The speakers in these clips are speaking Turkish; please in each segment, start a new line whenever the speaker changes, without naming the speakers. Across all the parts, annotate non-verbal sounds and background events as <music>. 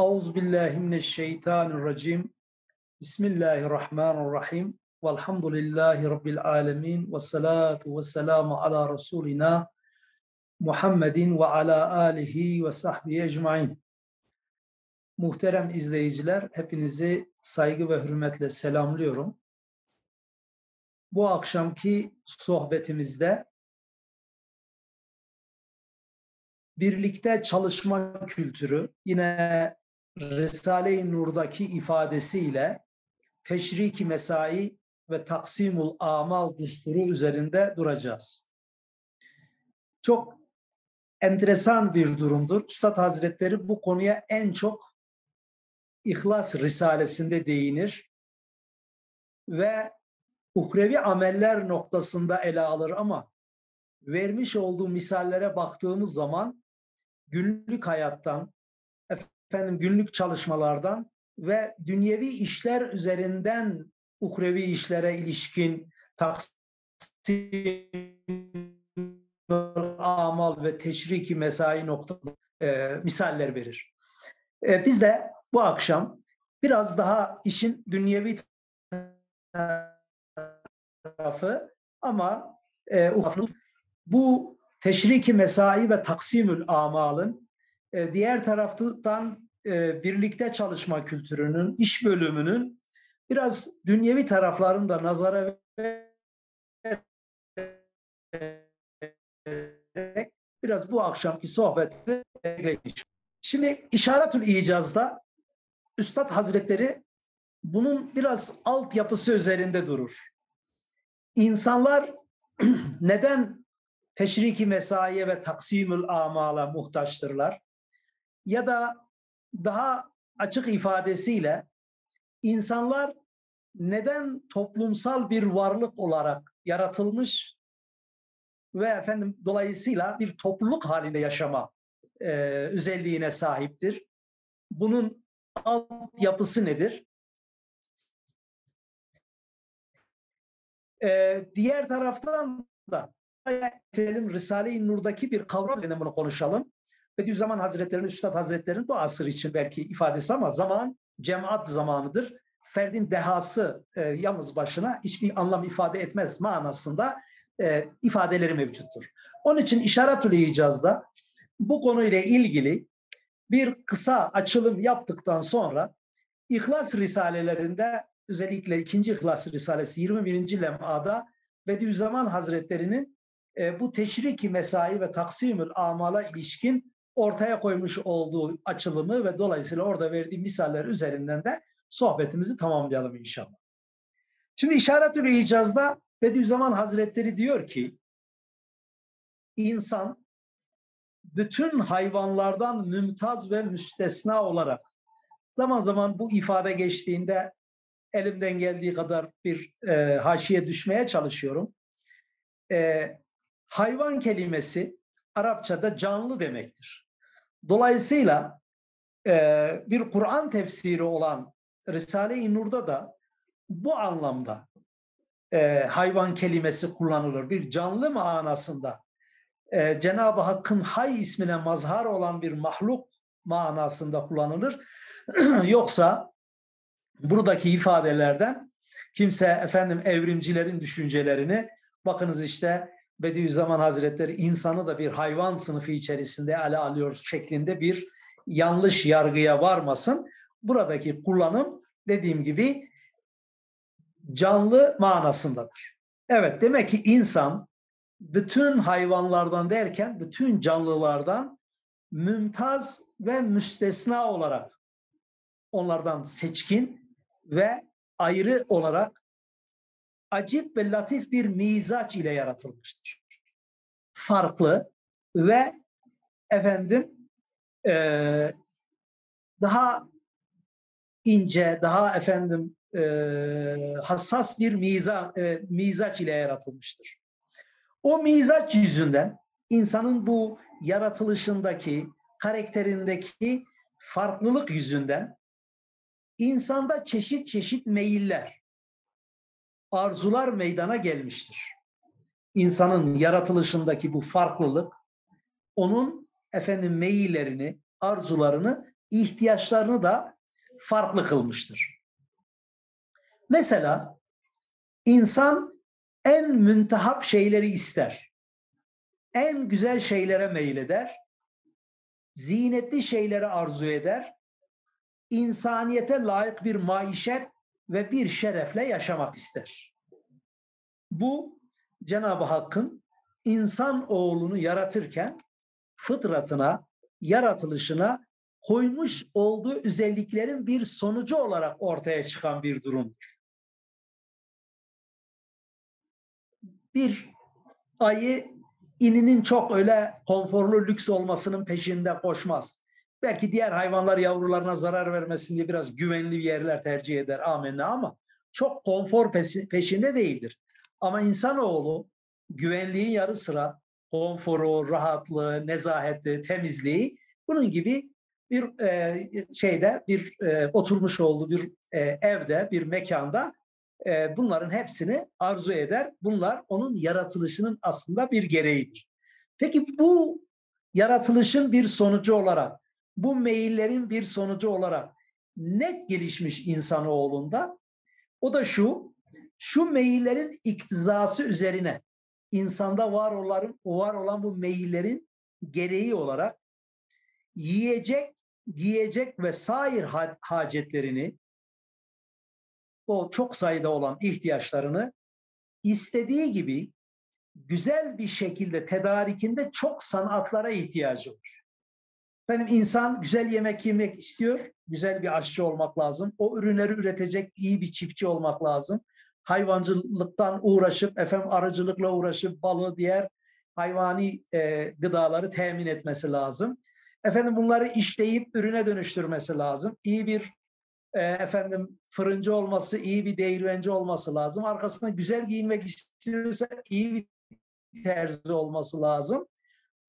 Euzu billahi mineşşeytanirracim. Bismillahirrahmanirrahim. Velhamdülillahi rabbil alamin ve salatu ve selamu ala rasulina Muhammedin ve ala alihi ve sahbihi ecmaîn. Muhterem izleyiciler, hepinizi saygı ve hürmetle selamlıyorum. Bu akşamki sohbetimizde birlikte çalışma kültürü yine Risale-i Nur'daki ifadesiyle teşriki mesai ve taksimul amal düsturu üzerinde duracağız. Çok enteresan bir durumdur. Üstad Hazretleri bu konuya en çok İhlas Risalesinde değinir ve uhrevi ameller noktasında ele alır ama vermiş olduğu misallere baktığımız zaman günlük hayattan, efendim günlük çalışmalardan ve dünyevi işler üzerinden uhrevi işlere ilişkin taksim amal ve teşriki mesai noktalı e, misaller verir. E, biz de bu akşam biraz daha işin dünyevi tarafı ama e, bu teşriki mesai ve taksimül amalın e, diğer taraftan e, birlikte çalışma kültürünün, iş bölümünün biraz dünyevi taraflarını da nazara biraz bu akşamki sohbeti Şimdi işaretül icazda Üstad Hazretleri bunun biraz altyapısı üzerinde durur. İnsanlar <clears throat> neden teşriki mesaiye ve taksimül amala muhtaçtırlar? Ya da daha açık ifadesiyle insanlar neden toplumsal bir varlık olarak yaratılmış ve efendim dolayısıyla bir topluluk halinde yaşama e, özelliğine sahiptir? Bunun alt yapısı nedir? Ee, diğer taraftan da Risale-i Nur'daki bir kavram üzerine bunu konuşalım. Bediüzzaman Hazretleri'nin, Üstad Hazretleri'nin bu asır için belki ifadesi ama zaman cemaat zamanıdır. Ferdin dehası e, yalnız başına hiçbir anlam ifade etmez manasında e, ifadeleri mevcuttur. Onun için İşaretül İcaz'da bu konuyla ilgili bir kısa açılım yaptıktan sonra İhlas Risalelerinde özellikle ikinci İhlas Risalesi 21. lem'ada Bediüzzaman Hazretleri'nin e, bu teşriki mesai ve taksimül amala ilişkin ortaya koymuş olduğu açılımı ve dolayısıyla orada verdiği misaller üzerinden de sohbetimizi tamamlayalım inşallah. Şimdi işaretül icazda Bediüzzaman Hazretleri diyor ki insan bütün hayvanlardan mümtaz ve müstesna olarak zaman zaman bu ifade geçtiğinde elimden geldiği kadar bir e, haşiye düşmeye çalışıyorum. E, hayvan kelimesi Arapçada canlı demektir. Dolayısıyla e, bir Kur'an tefsiri olan Risale-i Nur'da da bu anlamda e, hayvan kelimesi kullanılır. Bir canlı manasında e, Cenab-ı Hakk'ın hay ismine mazhar olan bir mahluk manasında kullanılır. <clears throat> Yoksa buradaki ifadelerden kimse efendim evrimcilerin düşüncelerini bakınız işte Bediüzzaman Hazretleri insanı da bir hayvan sınıfı içerisinde ele alıyor şeklinde bir yanlış yargıya varmasın. Buradaki kullanım dediğim gibi canlı manasındadır. Evet demek ki insan bütün hayvanlardan derken bütün canlılardan mümtaz ve müstesna olarak onlardan seçkin ve ayrı olarak acip ve latif bir mizaç ile yaratılmıştır. Farklı ve efendim e, daha ince, daha efendim e, hassas bir miza, e, mizaç ile yaratılmıştır. O mizaç yüzünden insanın bu yaratılışındaki, karakterindeki farklılık yüzünden insanda çeşit çeşit meyiller, arzular meydana gelmiştir. İnsanın yaratılışındaki bu farklılık onun efendim meyillerini, arzularını ihtiyaçlarını da farklı kılmıştır. Mesela insan en müntehap şeyleri ister. En güzel şeylere meyleder. Zinetli şeyleri arzu eder. İnsaniyete layık bir maişet ve bir şerefle yaşamak ister. Bu Cenab-ı Hakk'ın insan oğlunu yaratırken fıtratına, yaratılışına koymuş olduğu özelliklerin bir sonucu olarak ortaya çıkan bir durumdur. Bir ayı ininin çok öyle konforlu lüks olmasının peşinde koşmaz. Belki diğer hayvanlar yavrularına zarar vermesin diye biraz güvenli yerler tercih eder amenna ama çok konfor peşinde değildir. Ama insanoğlu güvenliğin yanı sıra konforu, rahatlığı, nezaheti, temizliği bunun gibi bir e, şeyde bir e, oturmuş olduğu bir e, evde, bir mekanda e, bunların hepsini arzu eder. Bunlar onun yaratılışının aslında bir gereğidir. Peki bu yaratılışın bir sonucu olarak, bu meyillerin bir sonucu olarak ne gelişmiş insanoğlunda? O da şu, şu meyillerin iktizası üzerine insanda var olan, var olan bu meyillerin gereği olarak yiyecek, giyecek ve sair hacetlerini o çok sayıda olan ihtiyaçlarını istediği gibi güzel bir şekilde tedarikinde çok sanatlara ihtiyacı var. Efendim insan güzel yemek yemek istiyor, güzel bir aşçı olmak lazım. O ürünleri üretecek iyi bir çiftçi olmak lazım. Hayvancılıktan uğraşıp, efendim arıcılıkla uğraşıp balığı diğer hayvani e, gıdaları temin etmesi lazım. Efendim bunları işleyip ürüne dönüştürmesi lazım. İyi bir e, efendim fırıncı olması, iyi bir değirmenci olması lazım. Arkasında güzel giyinmek istiyorsa iyi bir terzi olması lazım.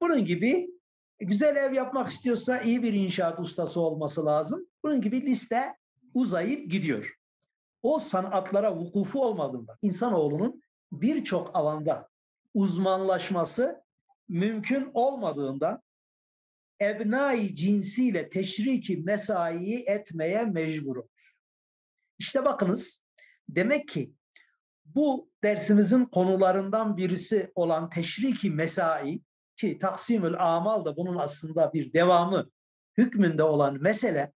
Bunun gibi güzel ev yapmak istiyorsa iyi bir inşaat ustası olması lazım. Bunun gibi liste uzayıp gidiyor. O sanatlara vukufu olmadığında insanoğlunun birçok alanda uzmanlaşması mümkün olmadığında ebnai cinsiyle teşriki mesaiyi etmeye mecbur olur. İşte bakınız demek ki bu dersimizin konularından birisi olan teşriki mesai ki taksimül amal da bunun aslında bir devamı hükmünde olan mesele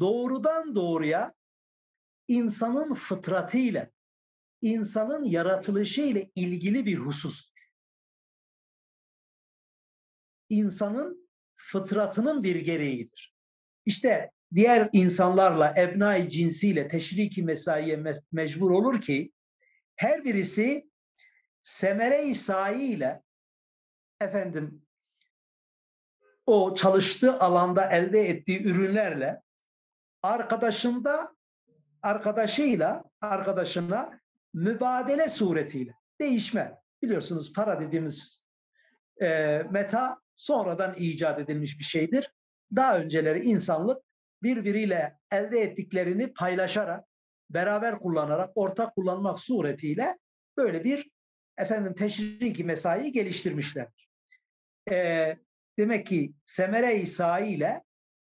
doğrudan doğruya insanın fıtratıyla, insanın yaratılışı ile ilgili bir husustur. İnsanın fıtratının bir gereğidir. İşte diğer insanlarla ebnai cinsiyle teşriki mesaiye me- mecbur olur ki her birisi semere-i ile efendim o çalıştığı alanda elde ettiği ürünlerle arkadaşında arkadaşıyla arkadaşına mübadele suretiyle değişme. Biliyorsunuz para dediğimiz e, meta sonradan icat edilmiş bir şeydir. Daha önceleri insanlık birbiriyle elde ettiklerini paylaşarak, beraber kullanarak, ortak kullanmak suretiyle böyle bir efendim teşriki mesai geliştirmişler. E, demek ki semere-i ile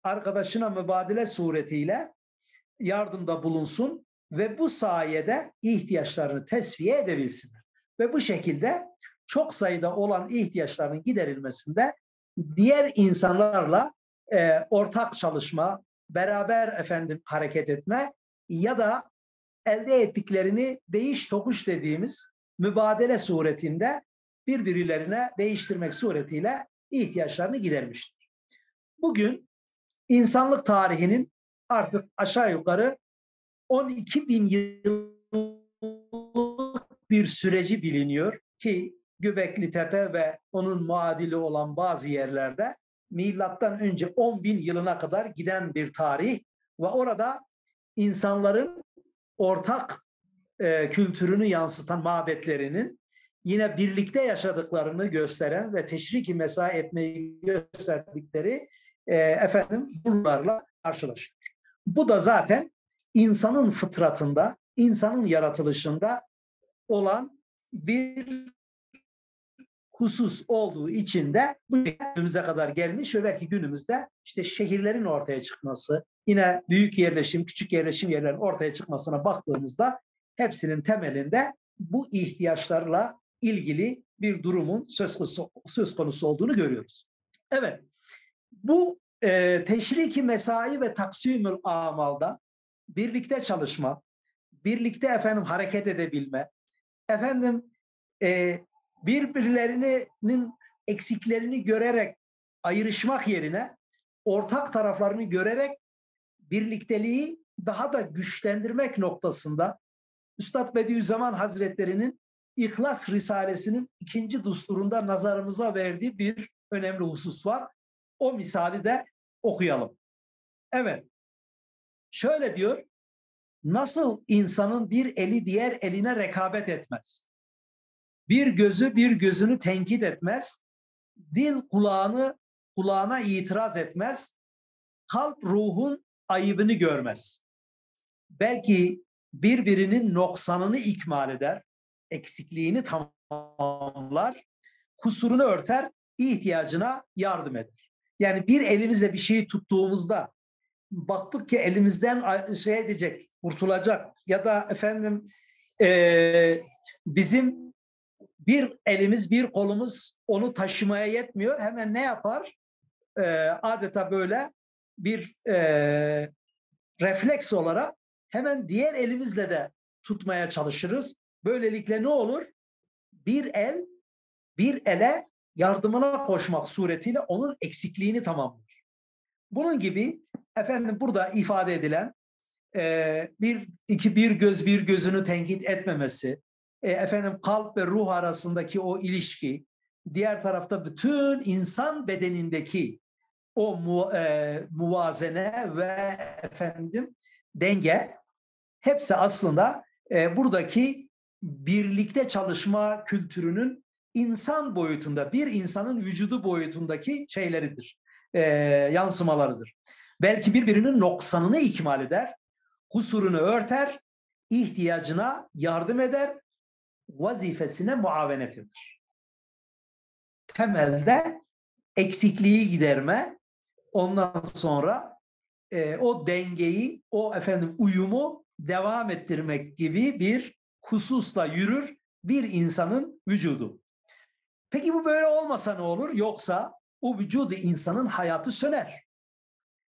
arkadaşına mübadele suretiyle yardımda bulunsun ve bu sayede ihtiyaçlarını tesviye edebilsinler. Ve bu şekilde çok sayıda olan ihtiyaçlarının giderilmesinde diğer insanlarla e, ortak çalışma, beraber efendim hareket etme ya da elde ettiklerini değiş tokuş dediğimiz mübadele suretinde birbirlerine değiştirmek suretiyle ihtiyaçlarını gidermiştir. Bugün insanlık tarihinin artık aşağı yukarı 12 bin yıllık bir süreci biliniyor ki Göbekli Tepe ve onun muadili olan bazı yerlerde milattan önce 10 bin yılına kadar giden bir tarih ve orada insanların ortak e, kültürünü yansıtan mabetlerinin yine birlikte yaşadıklarını gösteren ve teşriki mesai etmeyi gösterdikleri e, efendim bunlarla karşılaşıyor. Bu da zaten insanın fıtratında, insanın yaratılışında olan bir husus olduğu için de bu günümüze kadar gelmiş ve belki günümüzde işte şehirlerin ortaya çıkması, yine büyük yerleşim, küçük yerleşim yerlerin ortaya çıkmasına baktığımızda hepsinin temelinde bu ihtiyaçlarla ilgili bir durumun söz konusu, söz konusu olduğunu görüyoruz. Evet, bu e, teşriki mesai ve taksimül amalda birlikte çalışma, birlikte efendim hareket edebilme, efendim e, birbirlerinin eksiklerini görerek ayrışmak yerine ortak taraflarını görerek birlikteliği daha da güçlendirmek noktasında Üstad Bediüzzaman Hazretleri'nin İhlas Risalesi'nin ikinci dusturunda nazarımıza verdiği bir önemli husus var. O misali de okuyalım. Evet. Şöyle diyor. Nasıl insanın bir eli diğer eline rekabet etmez? Bir gözü bir gözünü tenkit etmez. Dil kulağını kulağına itiraz etmez. Kalp ruhun ayıbını görmez. Belki birbirinin noksanını ikmal eder, eksikliğini tamamlar, kusurunu örter, ihtiyacına yardım eder. Yani bir elimizle bir şeyi tuttuğumuzda baktık ki elimizden şey edecek, kurtulacak ya da efendim e, bizim bir elimiz bir kolumuz onu taşımaya yetmiyor. Hemen ne yapar? E, adeta böyle bir e, refleks olarak hemen diğer elimizle de tutmaya çalışırız. Böylelikle ne olur? Bir el bir ele yardımına koşmak suretiyle onun eksikliğini tamamlar. Bunun gibi efendim burada ifade edilen e, bir iki bir göz bir gözünü tenkit etmemesi, e, efendim kalp ve ruh arasındaki o ilişki, diğer tarafta bütün insan bedenindeki o mu, e, muvazene ve efendim denge hepsi aslında e, buradaki birlikte çalışma kültürünün insan boyutunda, bir insanın vücudu boyutundaki şeyleridir, e, yansımalarıdır. Belki birbirinin noksanını ikmal eder, kusurunu örter, ihtiyacına yardım eder, vazifesine muavenet eder. Temelde eksikliği giderme, ondan sonra e, o dengeyi, o efendim uyumu devam ettirmek gibi bir hususla yürür bir insanın vücudu. Peki bu böyle olmasa ne olur? Yoksa o vücudu insanın hayatı söner.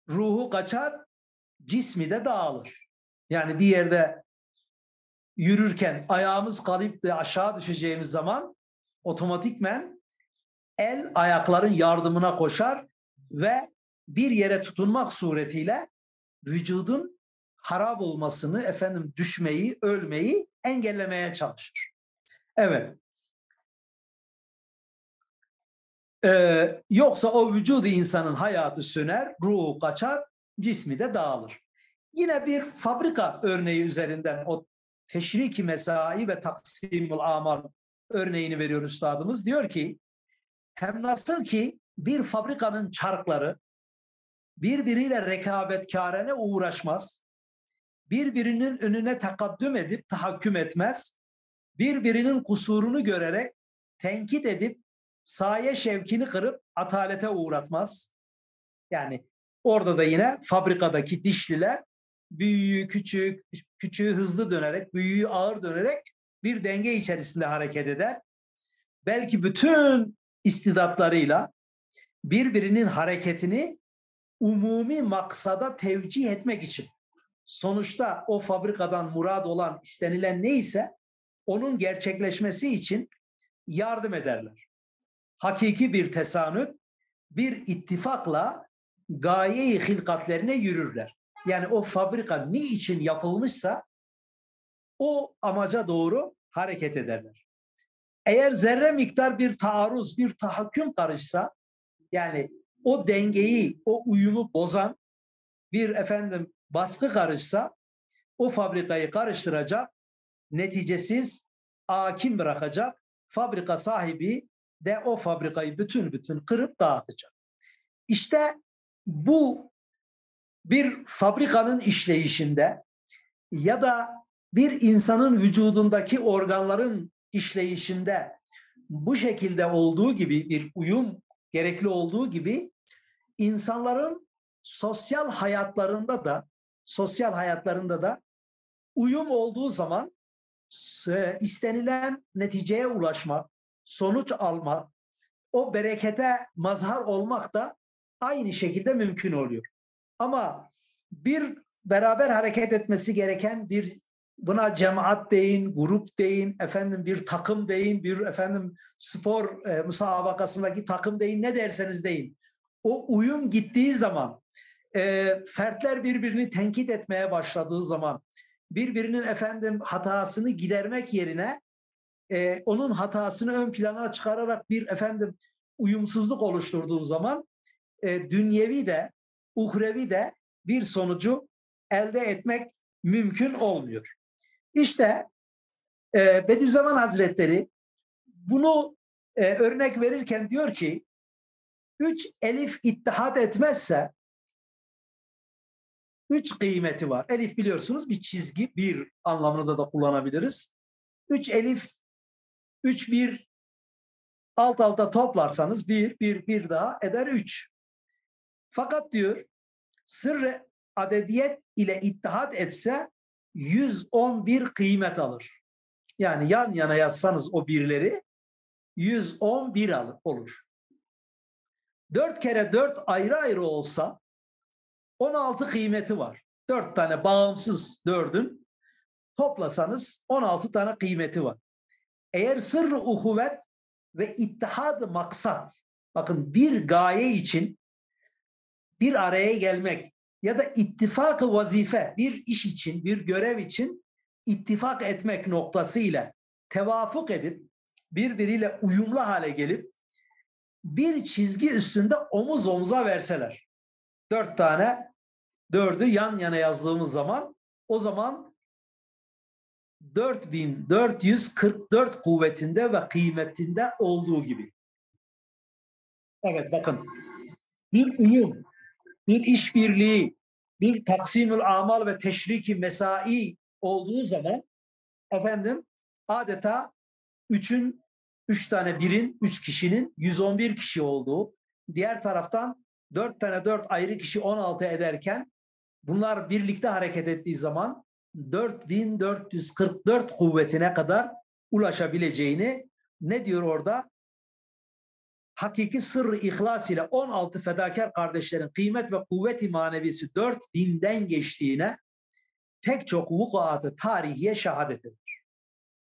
Ruhu kaçar, cismi de dağılır. Yani bir yerde yürürken ayağımız kalıp da aşağı düşeceğimiz zaman otomatikmen el ayakların yardımına koşar ve bir yere tutunmak suretiyle vücudun harap olmasını, efendim düşmeyi, ölmeyi engellemeye çalışır. Evet. Ee, yoksa o vücudu insanın hayatı söner, ruhu kaçar, cismi de dağılır. Yine bir fabrika örneği üzerinden o teşriki mesai ve taksimul amal örneğini veriyor üstadımız. Diyor ki hem nasıl ki bir fabrikanın çarkları birbiriyle rekabetkarene uğraşmaz, birbirinin önüne takaddüm edip tahakküm etmez, birbirinin kusurunu görerek tenkit edip saye şevkini kırıp atalete uğratmaz. Yani orada da yine fabrikadaki dişliler büyüğü küçük, küçüğü hızlı dönerek, büyüğü ağır dönerek bir denge içerisinde hareket eder. Belki bütün istidatlarıyla birbirinin hareketini umumi maksada tevcih etmek için sonuçta o fabrikadan murad olan istenilen neyse onun gerçekleşmesi için yardım ederler. Hakiki bir tesanüt, bir ittifakla gaye-i hilkatlerine yürürler. Yani o fabrika ne için yapılmışsa o amaca doğru hareket ederler. Eğer zerre miktar bir taarruz, bir tahakküm karışsa yani o dengeyi, o uyumu bozan bir efendim baskı karışsa o fabrikayı karıştıracak, neticesiz akim bırakacak, fabrika sahibi de o fabrikayı bütün bütün kırıp dağıtacak. İşte bu bir fabrikanın işleyişinde ya da bir insanın vücudundaki organların işleyişinde bu şekilde olduğu gibi bir uyum gerekli olduğu gibi insanların sosyal hayatlarında da sosyal hayatlarında da uyum olduğu zaman istenilen neticeye ulaşmak, sonuç almak, o berekete mazhar olmak da aynı şekilde mümkün oluyor. Ama bir beraber hareket etmesi gereken bir buna cemaat deyin, grup deyin, efendim bir takım deyin, bir efendim spor e, müsabakasındaki takım deyin, ne derseniz deyin. O uyum gittiği zaman, e, fertler birbirini tenkit etmeye başladığı zaman, birbirinin efendim hatasını gidermek yerine e, onun hatasını ön plana çıkararak bir efendim uyumsuzluk oluşturduğu zaman e, dünyevi de uhrevi de bir sonucu elde etmek mümkün olmuyor. İşte e, Bediüzzaman Hazretleri bunu e, örnek verirken diyor ki üç elif ittihat etmezse üç kıymeti var. Elif biliyorsunuz bir çizgi, bir anlamında da kullanabiliriz. Üç elif, üç bir alt alta toplarsanız bir, bir, bir daha eder üç. Fakat diyor sırrı adediyet ile ittihat etse 111 kıymet alır. Yani yan yana yazsanız o birleri 111 alır, olur. Dört kere dört ayrı ayrı olsa 16 kıymeti var. Dört tane bağımsız dördün toplasanız 16 tane kıymeti var. Eğer sırrı uhuvvet ve ittihad maksat, bakın bir gaye için bir araya gelmek ya da ittifak vazife, bir iş için, bir görev için ittifak etmek noktasıyla tevafuk edip birbiriyle uyumlu hale gelip bir çizgi üstünde omuz omuza verseler. Dört tane, dördü yan yana yazdığımız zaman o zaman 4444 kuvvetinde ve kıymetinde olduğu gibi. Evet bakın bir uyum, bir işbirliği, bir taksimül amal ve teşriki mesai olduğu zaman efendim adeta üçün, üç tane birin, üç kişinin 111 kişi olduğu, diğer taraftan dört tane dört ayrı kişi 16 ederken bunlar birlikte hareket ettiği zaman 4444 kuvvetine kadar ulaşabileceğini ne diyor orada? hakiki sırrı ihlas ile 16 fedakar kardeşlerin kıymet ve kuvveti manevisi 4000'den geçtiğine pek çok vukuatı tarihiye şehadet eder.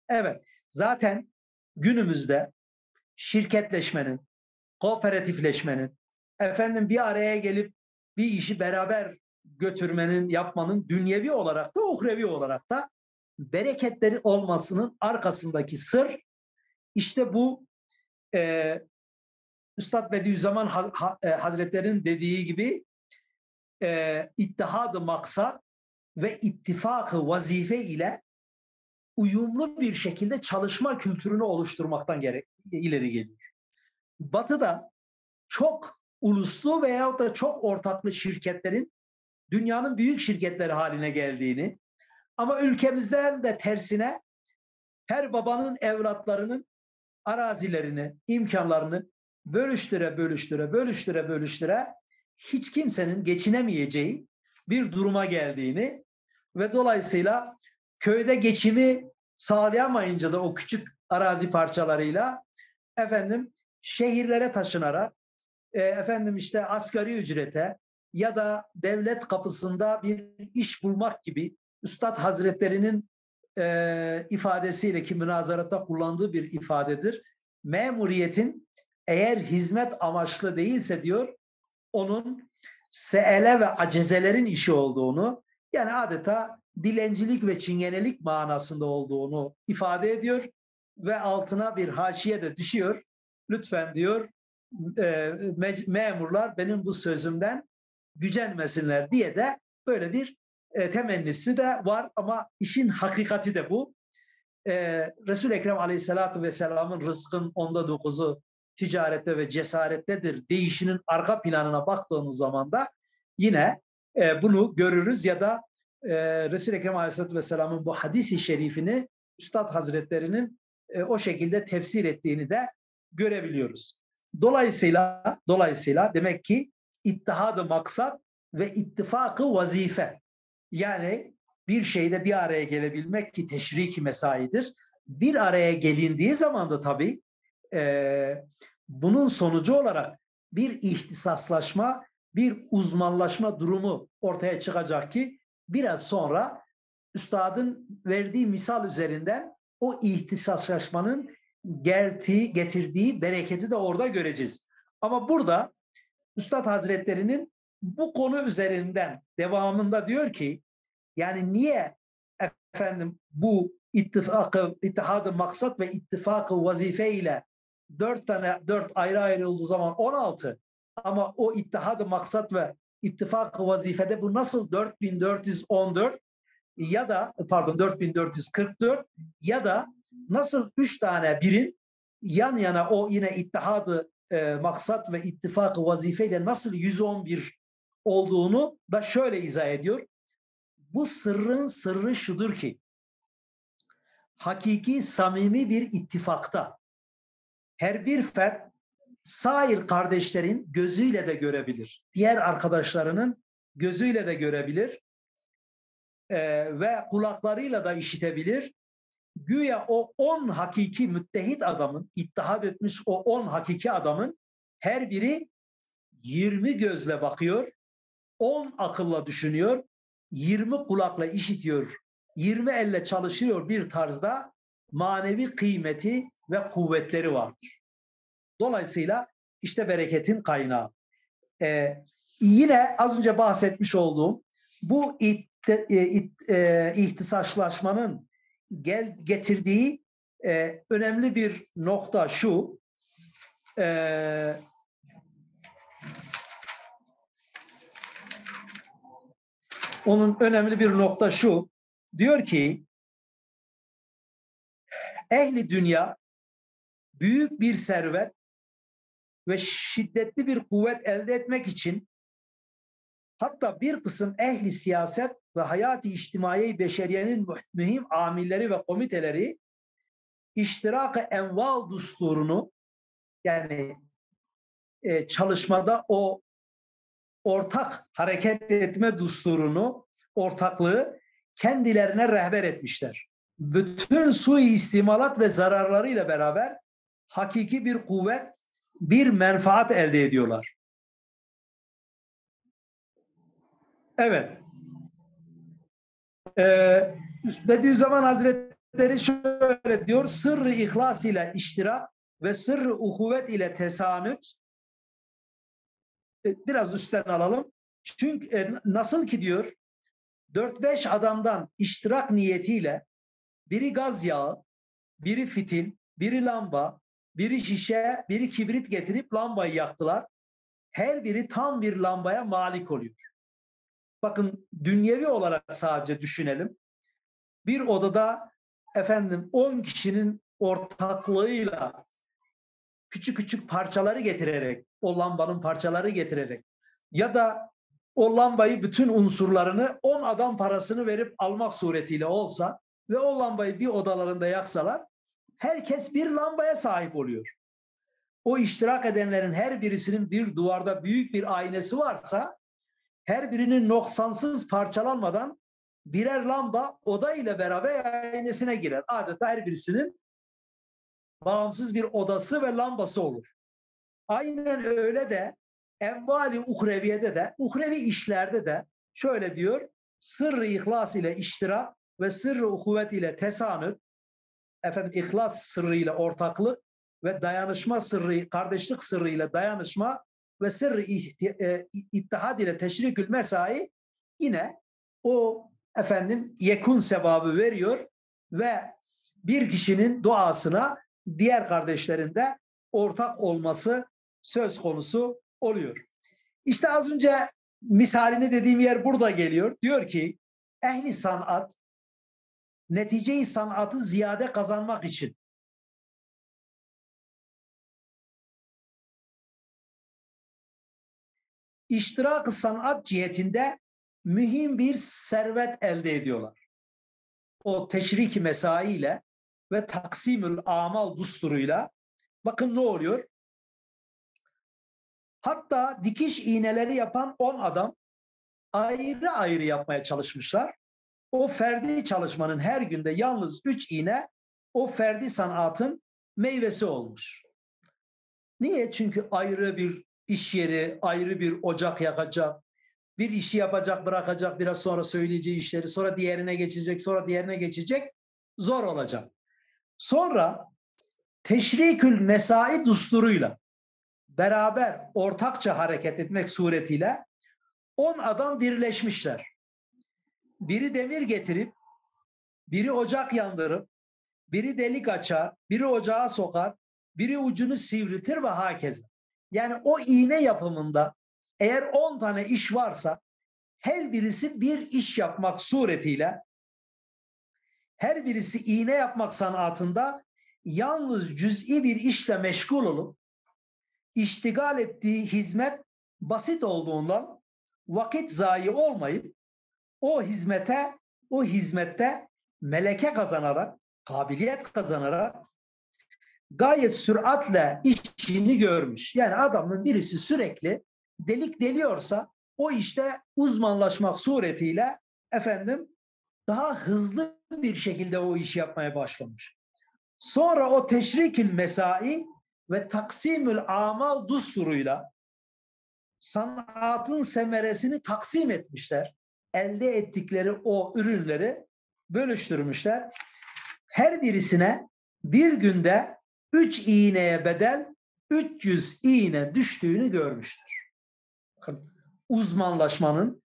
Evet, zaten günümüzde şirketleşmenin, kooperatifleşmenin, efendim bir araya gelip bir işi beraber götürmenin, yapmanın dünyevi olarak da uhrevi olarak da bereketleri olmasının arkasındaki sır işte bu e, Üstad Bediüzzaman e, Hazretleri'nin dediği gibi e, ittihad maksat ve ittifakı vazife ile uyumlu bir şekilde çalışma kültürünü oluşturmaktan gerek, ileri geliyor. Batı'da çok uluslu veyahut da çok ortaklı şirketlerin dünyanın büyük şirketleri haline geldiğini ama ülkemizden de tersine her babanın evlatlarının arazilerini, imkanlarını bölüştüre bölüştüre bölüştüre bölüştüre hiç kimsenin geçinemeyeceği bir duruma geldiğini ve dolayısıyla köyde geçimi sağlayamayınca da o küçük arazi parçalarıyla efendim şehirlere taşınarak e, efendim işte asgari ücrete ya da devlet kapısında bir iş bulmak gibi Üstad Hazretleri'nin e, ifadesiyle ki münazaratta kullandığı bir ifadedir. Memuriyetin eğer hizmet amaçlı değilse diyor onun seele ve acezelerin işi olduğunu yani adeta dilencilik ve çingenelik manasında olduğunu ifade ediyor ve altına bir haşiye de düşüyor. Lütfen diyor e, memurlar benim bu sözümden gücenmesinler diye de böyle bir e, temennisi de var ama işin hakikati de bu. E, Resul-i Ekrem Aleyhisselatü Vesselam'ın rızkın onda dokuzu ticarette ve cesarettedir değişinin arka planına baktığınız zaman da yine e, bunu görürüz ya da e, Resul-i Ekrem Aleyhisselatü Vesselam'ın bu hadisi şerifini Üstad Hazretleri'nin e, o şekilde tefsir ettiğini de görebiliyoruz. Dolayısıyla dolayısıyla demek ki ittihadı maksat ve ittifakı vazife. Yani bir şeyde bir araya gelebilmek ki teşriki mesaidir. Bir araya gelindiği zaman da tabii e, bunun sonucu olarak bir ihtisaslaşma, bir uzmanlaşma durumu ortaya çıkacak ki biraz sonra üstadın verdiği misal üzerinden o ihtisaslaşmanın geldiği, getirdiği bereketi de orada göreceğiz. Ama burada Üstad Hazretleri'nin bu konu üzerinden devamında diyor ki yani niye efendim bu ittifakı, ittihadı maksat ve ittifakı vazife ile dört tane, dört ayrı ayrı olduğu zaman 16 ama o ittihadı maksat ve ittifakı vazifede bu nasıl 4414 ya da pardon 4444 ya da nasıl üç tane birin yan yana o yine ittihadı e, maksat ve ittifakı vazifeyle nasıl 111 olduğunu da şöyle izah ediyor. Bu sırrın sırrı şudur ki hakiki samimi bir ittifakta her bir fert sair kardeşlerin gözüyle de görebilir. Diğer arkadaşlarının gözüyle de görebilir e, ve kulaklarıyla da işitebilir. Güya o on hakiki müttehit adamın, ittihad etmiş o on hakiki adamın her biri 20 gözle bakıyor, 10 akılla düşünüyor, 20 kulakla işitiyor, 20 elle çalışıyor bir tarzda manevi kıymeti ve kuvvetleri vardır. Dolayısıyla işte bereketin kaynağı. Ee, yine az önce bahsetmiş olduğum bu it, e, it, e, ihtisaslaşmanın gel, getirdiği e, önemli bir nokta şu. E, onun önemli bir nokta şu. Diyor ki ehli dünya büyük bir servet ve şiddetli bir kuvvet elde etmek için hatta bir kısım ehli siyaset ve hayati içtimai beşeriyenin mühim amilleri ve komiteleri iştirak-ı enval dusturunu yani e, çalışmada o ortak hareket etme dusturunu, ortaklığı kendilerine rehber etmişler. Bütün suistimalat ve zararlarıyla beraber hakiki bir kuvvet, bir menfaat elde ediyorlar. Evet. Ee, Bediüzzaman Hazretleri şöyle diyor, sırrı ihlas ile iştirak ve sırrı uhuvvet ile tesanüt e, biraz üstten alalım. Çünkü e, nasıl ki diyor 4-5 adamdan iştirak niyetiyle biri gaz yağı, biri fitil, biri lamba, biri şişe, biri kibrit getirip lambayı yaktılar. Her biri tam bir lambaya malik oluyor. Bakın dünyevi olarak sadece düşünelim. Bir odada efendim 10 kişinin ortaklığıyla küçük küçük parçaları getirerek, o lambanın parçaları getirerek ya da o lambayı bütün unsurlarını 10 adam parasını verip almak suretiyle olsa ve o lambayı bir odalarında yaksalar herkes bir lambaya sahip oluyor. O iştirak edenlerin her birisinin bir duvarda büyük bir aynesi varsa her birinin noksansız parçalanmadan birer lamba oda ile beraber aynesine girer. Adeta her birisinin bağımsız bir odası ve lambası olur. Aynen öyle de envali uhreviyede de, uhrevi işlerde de şöyle diyor, sırrı ihlas ile iştirak ve sırrı uhuvvet ile tesanüt, efendim ihlas sırrıyla ortaklık ve dayanışma sırrı, kardeşlik sırrıyla dayanışma ve sırrı e, ittihad ile teşrikül mesai yine o efendim yekun sevabı veriyor ve bir kişinin duasına diğer kardeşlerinde ortak olması söz konusu oluyor. İşte az önce misalini dediğim yer burada geliyor. Diyor ki ehli sanat neticeyi sanatı ziyade kazanmak için iştirak sanat cihetinde mühim bir servet elde ediyorlar. O teşrik mesai ile ve taksimül amal dusturuyla bakın ne oluyor? Hatta dikiş iğneleri yapan 10 adam ayrı ayrı yapmaya çalışmışlar. O ferdi çalışmanın her günde yalnız 3 iğne o ferdi sanatın meyvesi olmuş. Niye? Çünkü ayrı bir iş yeri, ayrı bir ocak yakacak, bir işi yapacak, bırakacak, biraz sonra söyleyeceği işleri, sonra diğerine geçecek, sonra diğerine geçecek, zor olacak. Sonra teşrikül mesai dusturuyla beraber ortakça hareket etmek suretiyle on adam birleşmişler. Biri demir getirip, biri ocak yandırıp, biri delik açar, biri ocağa sokar, biri ucunu sivritir ve hakeza. Yani o iğne yapımında eğer 10 tane iş varsa her birisi bir iş yapmak suretiyle her birisi iğne yapmak sanatında yalnız cüz'i bir işle meşgul olup iştigal ettiği hizmet basit olduğundan vakit zayi olmayıp o hizmete o hizmette meleke kazanarak kabiliyet kazanarak gayet süratle işini görmüş. Yani adamın birisi sürekli delik deliyorsa o işte uzmanlaşmak suretiyle efendim daha hızlı bir şekilde o işi yapmaya başlamış. Sonra o teşrikül mesai ve taksimül amal dusturuyla sanatın semeresini taksim etmişler. Elde ettikleri o ürünleri bölüştürmüşler. Her birisine bir günde üç iğneye bedel 300 iğne düştüğünü görmüşler. Bakın uzmanlaşmanın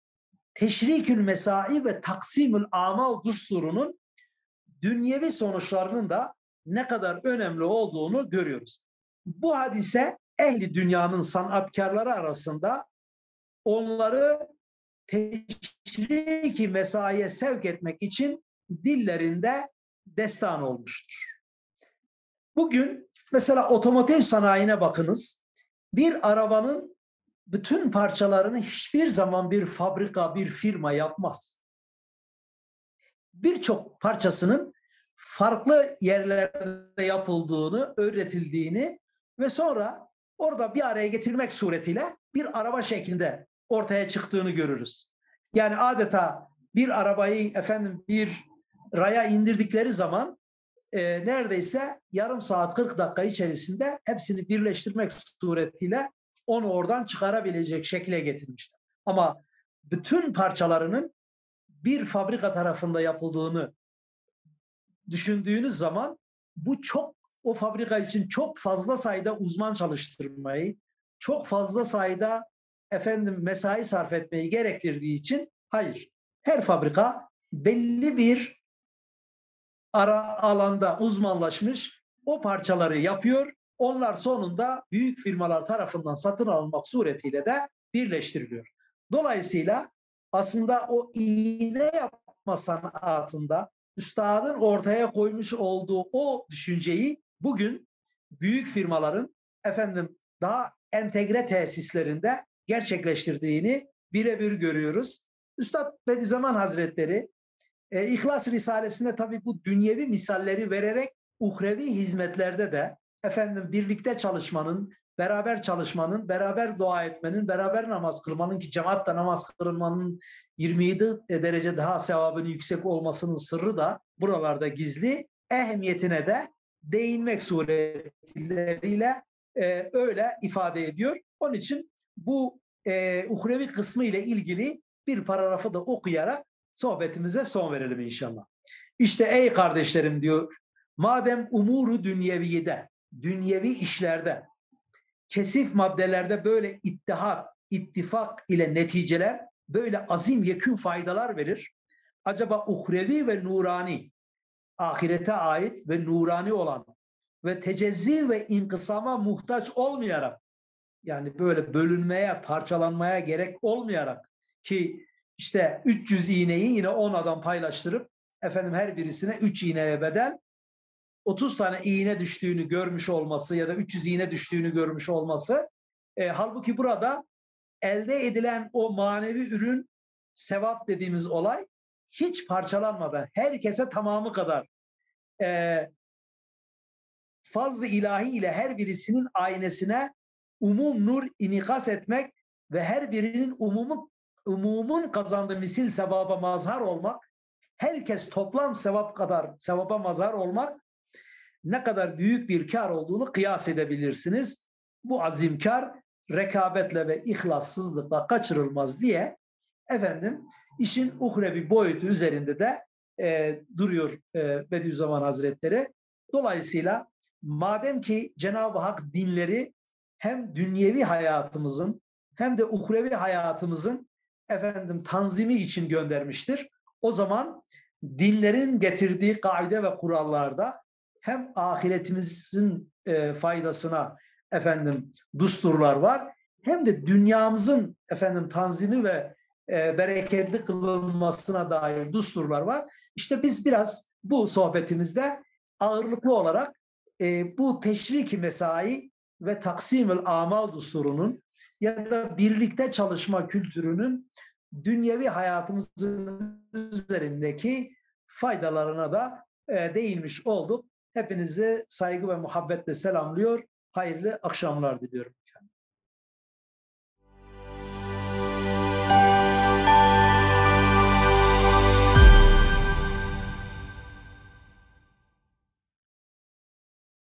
teşrikül mesai ve taksimül amal dusturunun dünyevi sonuçlarının da ne kadar önemli olduğunu görüyoruz. Bu hadise ehli dünyanın sanatkarları arasında onları teşriki mesaiye sevk etmek için dillerinde destan olmuştur. Bugün mesela otomotiv sanayine bakınız. Bir arabanın bütün parçalarını hiçbir zaman bir fabrika, bir firma yapmaz. Birçok parçasının farklı yerlerde yapıldığını, öğretildiğini ve sonra orada bir araya getirmek suretiyle bir araba şeklinde ortaya çıktığını görürüz. Yani adeta bir arabayı efendim bir raya indirdikleri zaman e, neredeyse yarım saat 40 dakika içerisinde hepsini birleştirmek suretiyle onu oradan çıkarabilecek şekle getirmişler. Ama bütün parçalarının bir fabrika tarafında yapıldığını düşündüğünüz zaman bu çok o fabrika için çok fazla sayıda uzman çalıştırmayı, çok fazla sayıda efendim mesai sarf etmeyi gerektirdiği için hayır. Her fabrika belli bir ara alanda uzmanlaşmış o parçaları yapıyor. Onlar sonunda büyük firmalar tarafından satın alınmak suretiyle de birleştiriliyor. Dolayısıyla aslında o iğne yapma sanatında üstadın ortaya koymuş olduğu o düşünceyi bugün büyük firmaların efendim daha entegre tesislerinde gerçekleştirdiğini birebir görüyoruz. Üstad Bediüzzaman Hazretleri e, İhlas Risalesi'nde tabii bu dünyevi misalleri vererek uhrevi hizmetlerde de efendim birlikte çalışmanın, beraber çalışmanın, beraber dua etmenin, beraber namaz kılmanın ki cemaatle namaz kılmanın 27 derece daha sevabının yüksek olmasının sırrı da buralarda gizli. Ehemmiyetine de değinmek suretleriyle e, öyle ifade ediyor. Onun için bu e, uhrevi kısmı ile ilgili bir paragrafı da okuyarak sohbetimize son verelim inşallah. İşte ey kardeşlerim diyor, madem umuru dünyeviyede, dünyevi işlerde, kesif maddelerde böyle ittihat, ittifak ile neticeler, böyle azim yekün faydalar verir. Acaba uhrevi ve nurani, ahirete ait ve nurani olan ve tecezzi ve inkısama muhtaç olmayarak, yani böyle bölünmeye, parçalanmaya gerek olmayarak ki işte 300 iğneyi yine 10 adam paylaştırıp efendim her birisine 3 iğneye bedel 30 tane iğne düştüğünü görmüş olması ya da 300 iğne düştüğünü görmüş olması e, halbuki burada elde edilen o manevi ürün sevap dediğimiz olay hiç parçalanmadan herkese tamamı kadar. E, fazl-ı ilahi ile her birisinin aynesine umum nur inikas etmek ve her birinin umumun umumun kazandığı misil sevaba mazhar olmak, herkes toplam sevap kadar sevaba mazhar olmak ne kadar büyük bir kar olduğunu kıyas edebilirsiniz. Bu azim kar rekabetle ve ihlassızlıkla kaçırılmaz diye efendim işin uhrevi boyutu üzerinde de e, duruyor e, Bediüzzaman Hazretleri. Dolayısıyla madem ki Cenab-ı Hak dinleri hem dünyevi hayatımızın hem de uhrevi hayatımızın efendim tanzimi için göndermiştir. O zaman dinlerin getirdiği kaide ve kurallarda hem ahiretimizin e, faydasına efendim dusturlar var hem de dünyamızın efendim tanzimi ve e, bereketli kılınmasına dair dusturlar var. İşte biz biraz bu sohbetimizde ağırlıklı olarak e, bu teşrik mesai ve taksimül amal dusturunun ya da birlikte çalışma kültürünün dünyevi hayatımızın üzerindeki faydalarına da e, değinmiş olduk. Hepinizi saygı ve muhabbetle selamlıyor. Hayırlı akşamlar diliyorum.